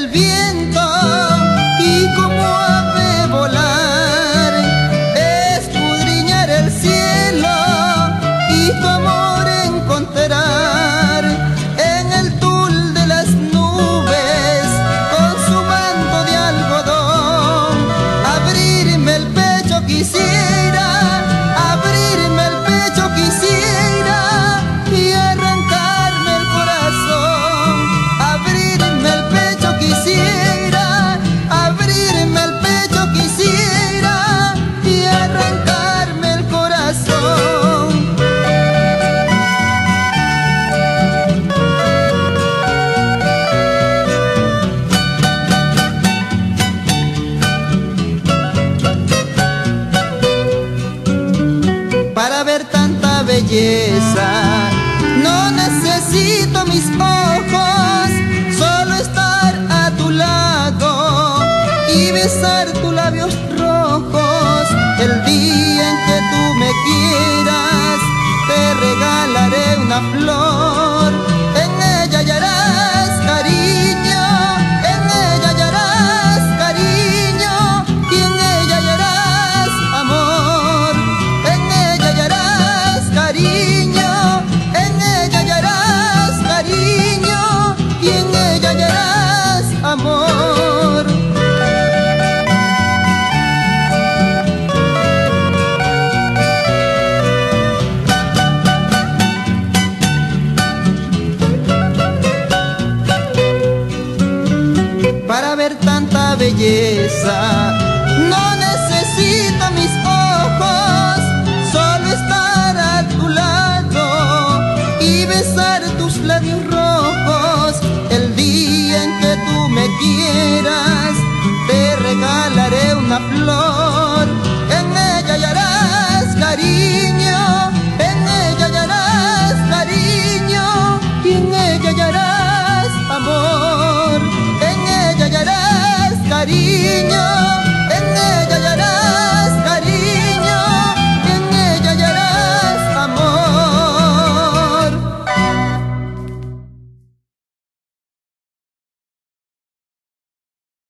el viento para ver tanta belleza. No necesito mis ojos, solo estar a tu lado y besar tus labios rojos. El día en que tú me quieras, te regalaré una flor. para ver tanta belleza. No necesito mis ojos, solo estar a tu lado y besar tus labios rojos el día en que tú me quieres. carinho.